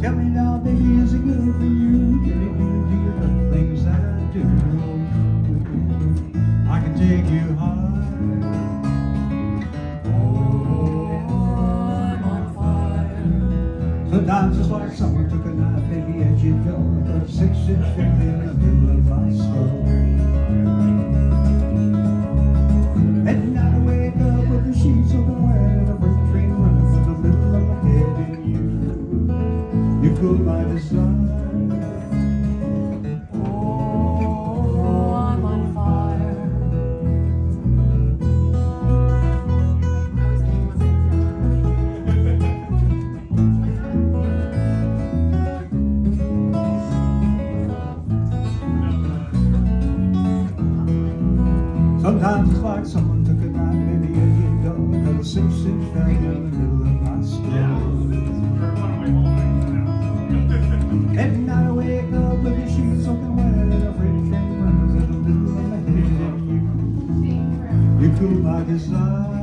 Tell me now, baby, is it good for you? Can it do the things I do? I can take you high. Oh, I'm on fire. Sometimes it's like someone took a knife, baby, at your door with a six-inch finger. by. Oh, I'm on fire. Sometimes it's like someone in the middle